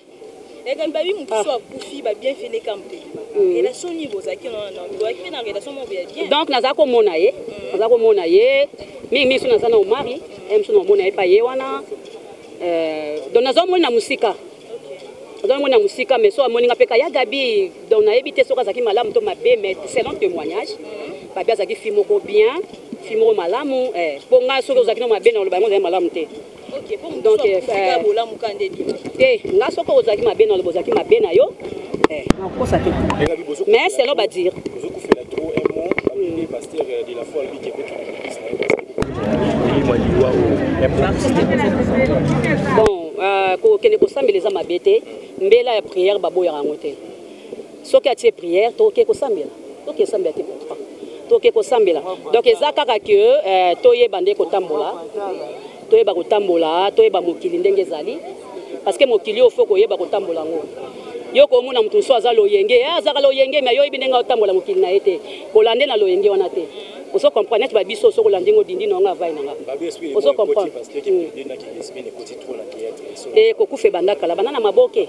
ekambi babi motu so akufi babien fele kampe mm. relation nini bozalaki nozalaki mpe na relation moko ya bien donc naza komona ye mm. naza komona ye mingi mingi so naza na omari ye mosu na omona ye pa ye wana euh, donc naza omoni na mosika azango na musika mais so amoni nga pe kaya Gabi donc nayebi te soki azaki malamu to mabe mais selon témoignage Gabi azaki fille moko bien fille moko malamu eh po nga soki ozaki no mabe na loba yango ozali malamu te donc eh, te nga soki ozaki mabe na loba ozaki mabe na yo eh nakosa te mais selon ba dire bon euh, kokende kosambela eza mabe te mbela ya prière baboyaka yango te soki atie prière toke kosambela toke esambela te pourquoi toke kosambela donc eza kaka ke euh, toyeba nde kotambola Toyeba kotambola, toyeba mokili ndenge ezali parce que mokili oyo faut koyeba kotambola yango. Yo komona moto mosusu aza loyenge, eh, azaka loyenge mais ayoyebi ndenge atambola mokili na ye te. Kolande na loyenge wana te. Ozo comprendre neti ba biso soko landi ngo dindi na nga vai na nga. Ozo comprendre. Hmm. Eh, kokufa ebanda kala banda na maboke.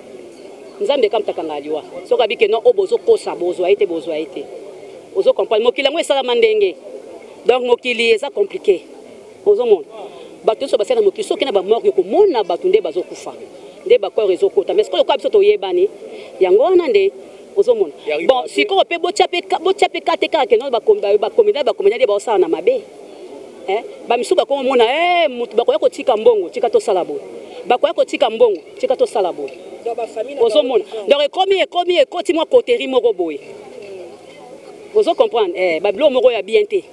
nzambe ekamtaka ngai liwa soki abi keno oyo bozokosa bozwa ye te bozwa ye te ozo comprendre mokili yango esalama ndenge donc mokili eza compliqué ozomona bato nyonso basali na mokili soki na bamorke okomona bato nde bazokufa nde bakore ezokota mais sikoyo lokola biso toyebani yango wana nde ozomona bon sikoyo mpe botya mpe kate kaka keno bakomedali bakomedali ye baosala na mabe eh, bamisusu bakomona eh, motu bakoya kotika mbongo tika tosala boye bakoya kotika mbongo tika tosala boye ozomona donc ekomi ekomi ekoti mwa koteri moko boye ozo comprendre eh, babilo moko ya bien te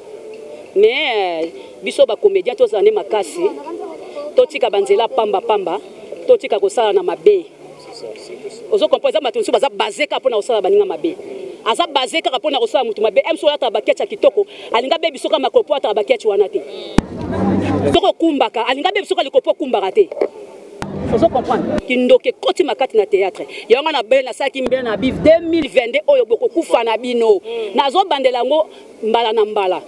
mais eh, biso bacomédien tozala nde makasi totika banzela pamba pamba totika kosala na mabe ozo comprendre eza bato mosusu baza base kaka mpona kosala baninga mabe aza base kaka mpona kosala motu mabe mso oyo ataka bakiaci ya kitoko alinga abe biso kaka makolo mpo ataka bakiaci wana te soki okumbaka alinga abe biso kaka likolo mpo okumbaka te ozo comprendre kindoki ekoti makati na théâtre yango nga na bele nasalaki mbele na bif 2022 oyo bokokufa na bino mm. nazobandela yango mbala na mbala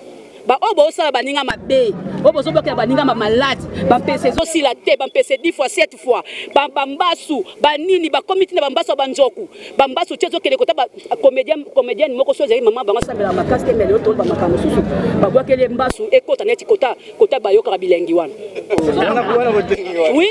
baoyo bozosala baninga mabe oyo bozobokela baninga bamalade bampese ezosila te bampese 10 fois 7 fois bambasu banini bakomi ntina bambasu ya banzoku bambasu ti ezokende kota comédienne moko so ezali mama bango asambelaka makasi te mbele yo tolba makambo mosusu babwakeli ye mbasu ekota neti kota kota bayokaka bilengi wana oui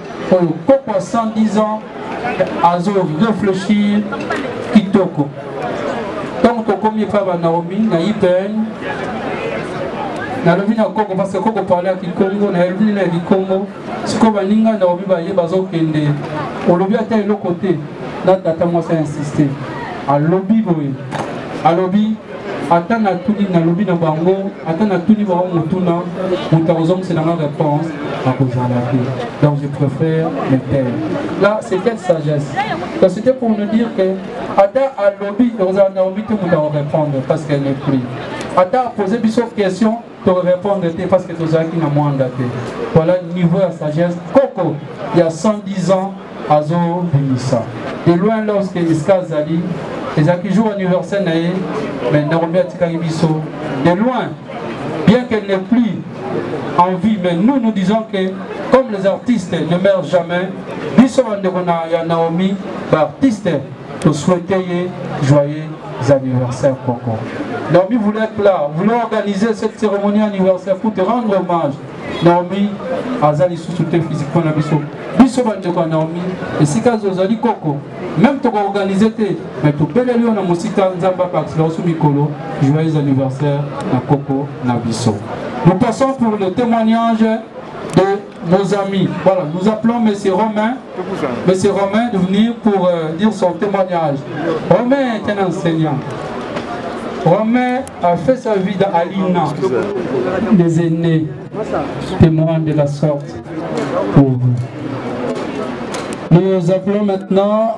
oyo koko 110 ans azo réfléchir kitoko ntango tokomi epai ba naomi na ipn nalobi na koko parce que koko parle ya kikongo nalobi nini ya kikongo sikoyo baninga naomi baye bazokende olobi ata eloko te na tata mwasi a insiste alobi boye alobi ata natuni nalobi na bango ata natuni bango motuna moto akozongisela nga réponse akozala te donc je préfère me taire là c'est quelle sagesse donc c'était pour nous dire que ata alobi ekozala naomi te moto akorépondre parce qu'elle n'est plus ata apose biso question to répondre te parce que tozalaki na mwanda te voilà niveau ya sagesse koko ya 110 ans azobimisa de loin lorsque iska azali ezalaki jour anniversaire na ye mais nakomi atikaki biso de loin bien qu'elle n'est plus en vie mais nous nous disons que comme les artistes ne meurent jamais biso bandeko na ya naomi baartiste To souhaiter ye joyeux anniversaire Coco. Naomi voulait être là, voulait organiser cette cérémonie anniversaire pour te rendre hommage. Naomi aza lisusu te physiquement na biso. Biso bandeko ya Naomi, esika ozali Coco, même tokoorganize te, mais tobeleli yo na mosika Nzambe apakisela osu mikolo. Joyeux anniversaire na Coco na biso. Nous passons pour le témoignage de nos amis voilà nous appelons monsieur romain monsieur romain de venir pour euh, dire son témoignage romain est un enseignant Romain a fait sa vie dans Alina, des aînés, témoins de la sorte pauvre. Nous appelons maintenant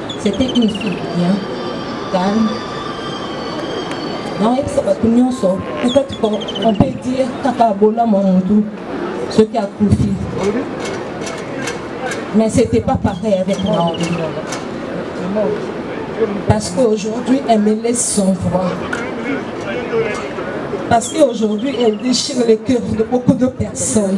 c'était une fille bien calme naoyebisa bato peut-être qu'on peut dire kaka Ce qui a akufi mais c'était pas pareil avec moi, parce qu'aujourd'hui elle me laisse son voix parce qu'aujourd'hui elle déchire le cœur de beaucoup de personnes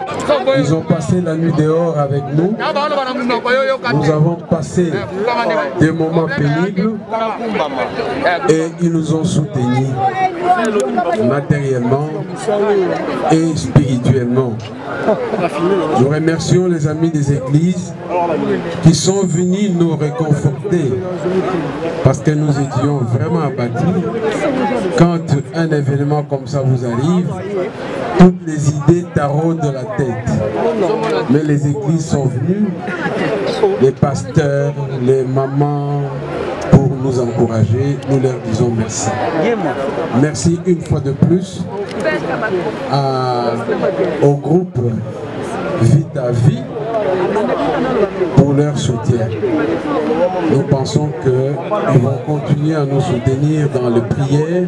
ils ont passé la nuit dehors avec nous. Nous avons passé des moments pénibles et ils nous ont soutenus matériellement et spirituellement. Nous remercions les amis des églises qui sont venus nous réconforter parce que nous étions vraiment abattus. Quand un événement comme ça vous arrive, toutes les idées tarot de la tête. Mais les églises sont venues, les pasteurs, les mamans, pour nous encourager. Nous leur disons merci. Merci une fois de plus au groupe Vita Vie pour leur soutien. Nous pensons qu'ils vont continuer à nous soutenir dans les prières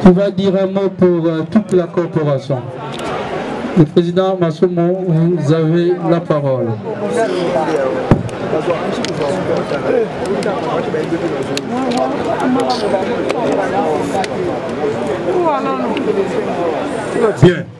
qui va dire un mot pour euh, toute la corporation. Le président Massoumo, vous avez la parole. Bien.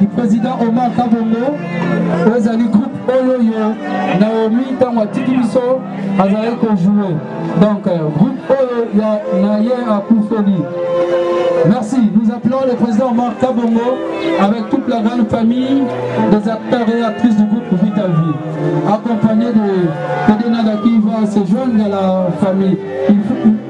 du président Omar Kabongo ezali groupe oyo yo Naomi ntango atiki biso azalaki kojoue donc euh, groupe oyo ya na ye akufeli Merci. Nous appelons le président Omar Kabongo avec toute la grande famille des acteurs et actrices du groupe Vita Vie, accompagné de Pedena qui va se joindre à la famille. Il faut,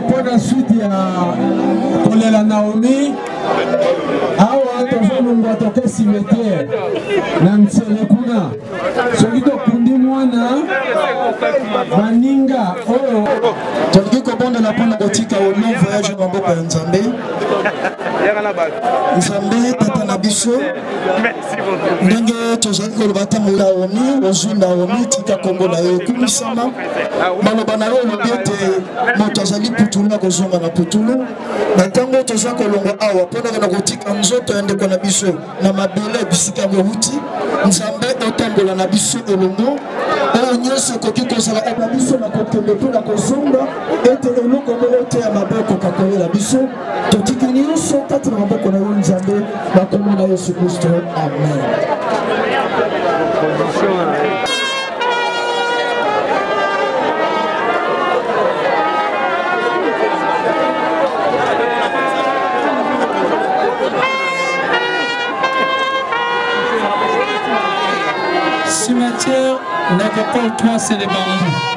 mpo na suite ya kolela naomi awa tozolongwa toke simetiere na nsele kuna soki tokundi mwana baninga oyo oh. tolingi kobondela mpo na kotika olon voyage na maboko ya nzambe nzambe tata na biso ndenge tozali koloba ntango naomi ozwi naomi tika nkombo na yo ekumisama maloba na yo olobi ete moto azali putulu na kozonga na putulu na ntango oyo toza kolongwa awa mpo nakenda kotika nzoto ya ndeko na biso na mabele bisika yango euti nzambe otambola na biso elongo oyo nyonso ekoki kozala na biso na kokende mpe na kozonga ete eloko moko te ya mabe ekoka koyela biso totiki nyonso kati na maboko na yo nzambe na nkombo na yesu kristo amen cimetière Nakapal 3 c'est les bambous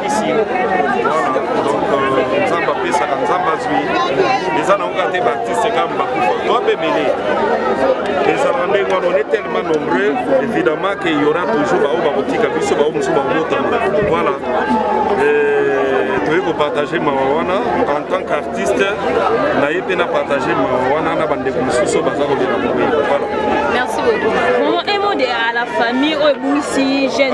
ici donc euh, nzambe apesaka nzambe azwi eza na oka te baartiste kaka bakufa to abebele ezalaka ndenge wana on est tellement nombreux évidemment que y aura toujours baoyo bakotika biso baoyo mosusu bakobotama voilà euh, toyei kopartage mawa wana en tant qu'artiste naye mpe na partage mawa wana na bandeko mosusu baza kolela mobili voilà merci beaucoup vraiment un mot de à la famille oyo ebungisi jeune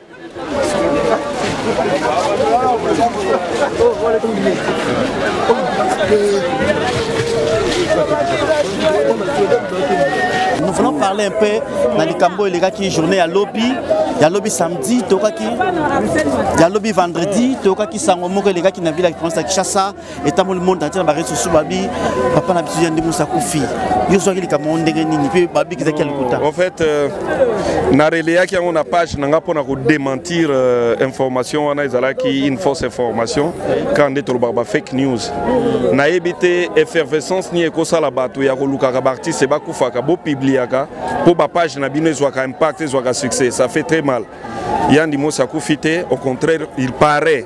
Nous voulons parler un peu na likambo elekaki journée ya lobi ya lobi samedi tokaki ya lobi vendredi tokaki sango moko elekaki na ville ya province ya Kinshasa etamboli monde entier na ba réseaux sociaux babi papa na biso ya ndenge musa kufi yo zwaki likambo yango ndenge nini mpe babikisaki ya lokuta en fait euh, na releyaki yango na page na ngai mpo na kodementir euh, information wana ezalaki une fausse information kaka nde tolobaka ba fake news nayebi te effervescence nini ekosala bato ya kolukaka baartiste bakufaka bopibliaka mpo bapage na bino ezwaka impact ezwaka succès ça fait très mal Yandi Mosi akufi te, au contraire, il paraît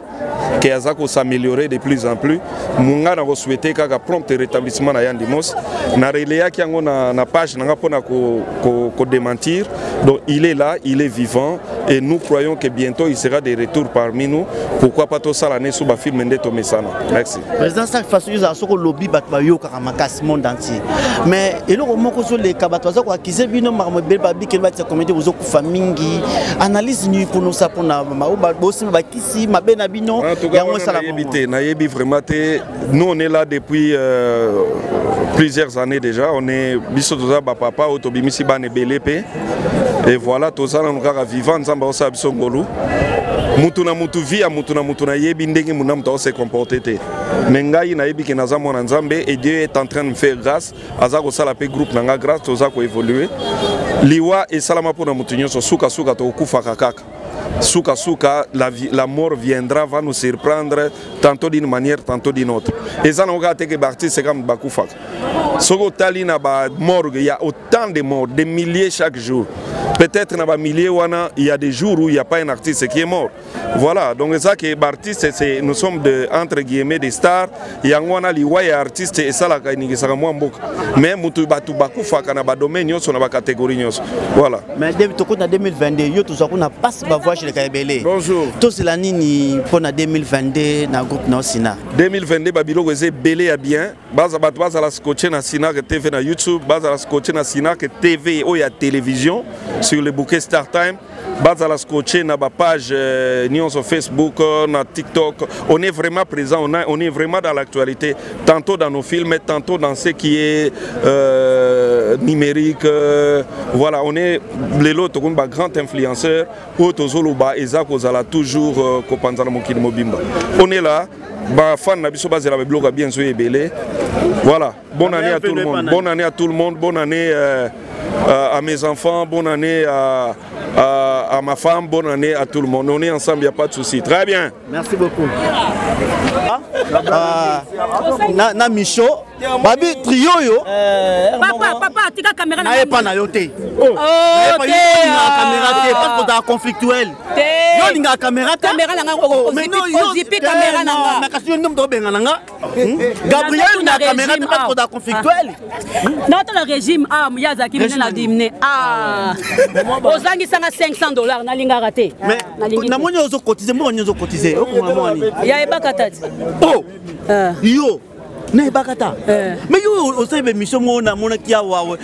que aza ko s'améliorer de plus en plus. Munga na ko souhaiter kaka prompt rétablissement na Yandi Mosi. Na relayaki yango na, na page nanga pona ko, ko, ko démentir. Donc il est là, il est vivant et nous croyons que bientôt il sera de retour parmi nous. Pourquoi pas to sala ne sous ba film nde to mesana. Merci. Président ça façon ils soko lobby bat ba yo kaka makasi monde entier. Mais eloko moko zo le kabato aza ko accuser bino marmo bel babi ke ba tsa comité kufa mingi analyse nini konosa mpona bosima bakisi mabe na bino yango esalayebi te nayebi vraiment te nous on est là depuis euh, plusieurs années déjà on est biso toza bapapa oyo tobimisi bana ebele mpe et voilà toza nanu kaka vivant nzambe akosala biso ngolu mutu na mutu vie ya mutu na mutu nayebi ndenge muna moto akose comporte te me ngai nayebi ke naza mwana nzambe et dieu est en train de me faire grâce aza kosala mpe groupe na nga grâce toza koévolue liwa esalama mpo na moto nyonso sukasuka tokokufaka kaka Souka Souka, la, la mort viendra, va nous surprendre tantôt d'une manière, tantôt d'une autre. Et ça, on a été parti, c'est comme Bakoufak. Soko tali na ba morgue, il y a autant de morts, des milliers chaque jour. Peut-être na ba milliers wana, il y a des jours où il n'y a pas un artiste qui est mort. Voilà, donc ça que artistes, c'est nous sommes de entre guillemets des stars. Yango wana liwa ya artiste esalaka eningisaka mwa mboka. Mais mutu batu bakufaka na ba domaine nyonso na ba catégorie nyonso. Voilà. Mais demi toko na 2022 yo tozwa kuna passe ba voix chez les Kaibele. Bonjour. Tozela nini mpo na 2022 na groupe na Sina. 2022 ba biloko eze belé ya bien. Baza batu baza la scotcher na Sina que TV na YouTube, baza la scotcher na Sina que TV ou ya télévision sur le bouquet Star Time. bazala scotché na ba page euh, nyonso facebook euh, na tiktok on est vraiment présent on, a, on est vraiment dans l'actualité tantôt dans nos films tantôt dans ce qui est euh, numérique euh, voilà on est lelo tokomi ba grand influenceur oyo tozoloba eza kozala toujours euh, kopanzana mokili mobimba on est là bafane na biso bazela babiloko ya bien ezoya ebele voilà Bonne année à tout le monde. Bonne année à tout le monde. Bonne année euh, euh, à mes enfants. Bonne année à, à, à, ma femme. Bonne année à tout le monde. On est ensemble, il n'y a pas de souci. Très bien. Merci beaucoup. Ah, ah, na, na Micho, babi trio yo. Euh, papa, papa, tika caméra na. Naye pas na yo te. Oh, oh te. Na caméra te, pas ko ta conflictuel. Te. Yo linga caméra te. Caméra na nga. Oh, mais non, yo zipi caméra na nga. Na kasi yo ndom to benga na nga. Hmm? Gabriel na kamera te parce que da conflictuel. Na to na régime ah ya zaki mine na dimne ah. Ozangi sanga 500 dollars na linga raté. Mais na moni ozo cotiser mo ozo cotiser. Oko na moni. Ya ebaka tati. Oh. Euh. Yo. na ebaka ta eh. mais yo osali bemission moko namonaki awa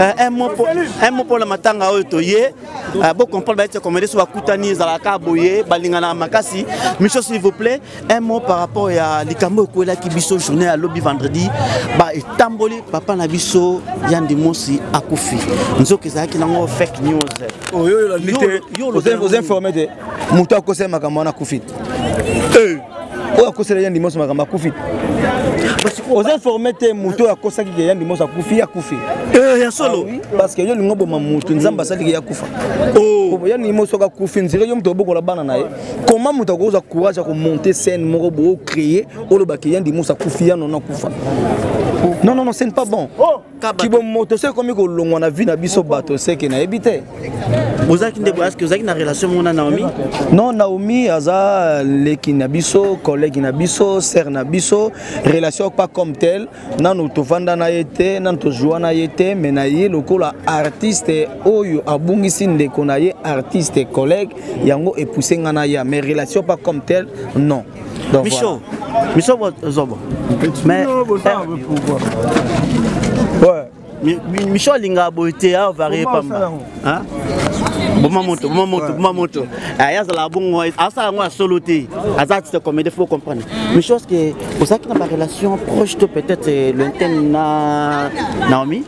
Eh, un mot mpo na matanga oyo toye eh, bocomprendre bayete komede so bakutani ezalaka boye balingana makasi miso s'il vous plaît un mot par rapport ya likambo ekwelaki biso journée ya lobi vendredi ba etamboli papa na biso ya ndimosi akufi nzoka ezalaki nango fake news oyo oh, oyo olandi te oza informe te moto akosela makambo wana akufi eh. oyo akosela yandi moso makambo akufi oza informe te moto oyo akosaki ke yandi moso akufi akufi eh, ya solo ah parce que yo olingi oboma moto nzambe asali ke yakufa oh. yandi moso soki akufi nzira yo moto obokola bana na ye koma moto akokozwa courage ya komonte scène moko boocreye olobake yandi moso akufi yano nakufa non non non ce n'est pas bon oh. kibomoto se ekomi kolongwa na vie na biso bato seke nayebi te ozalaki nde boyaske ozalaki na relation moko na naomi non naomi aza leki na biso collègue na biso sere na biso relation pas comme tel nanu tofanda na ye te nanu tozwa na ye te me na ye lokola artiste oyo abungisi ndeko na ye artiste collègue yango epuse ngai na ya mais relation pas comme tel non Donc, Michaud, voilà. Michaud Zobo. Mais, non, bon, ça, euh, pourquoi Ouais. Michaud Linga Boité, hein, varié pas mal. Hein boma moto boma moto boma moto aye azala bongo asala yango ya solo te aza artiste comédie faut comprendre mais chose que ozalaki na barelation proche to peut-être euh, lointaine na naomi